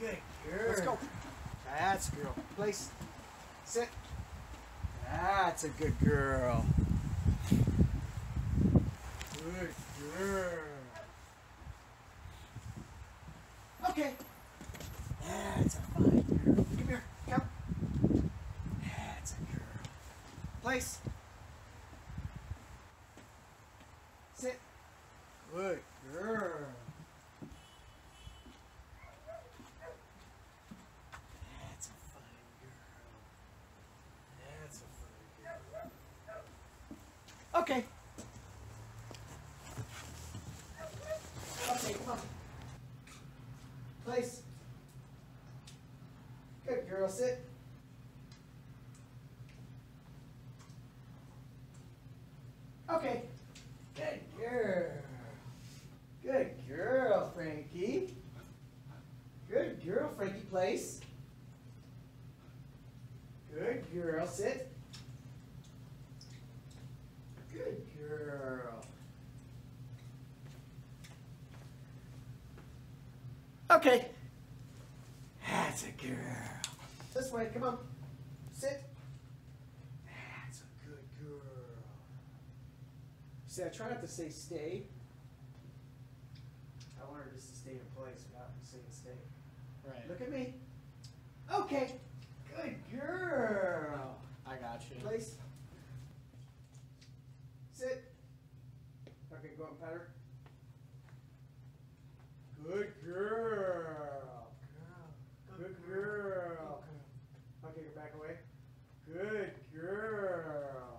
Good girl. Let's go. That's a girl. Place. Sit. That's a good girl. Good girl. Okay. That's a fine girl. Come here. Come. That's a girl. Place. Sit. Good girl. That's a fine girl. That's a fine girl. Okay. Okay, come on. Place. Good girl, sit. Okay. Good girl. Good girl, Frankie. Good girl, Frankie. Place. Good girl. Sit. Okay. That's a girl. This way, come on. Sit. That's a good girl. See, I try not to say stay. I want her just to stay in place without saying stay. Right. Look at me. Okay. Good girl. I got you. Place. Sit. Okay, go on, pat her. Good girl. Good girl.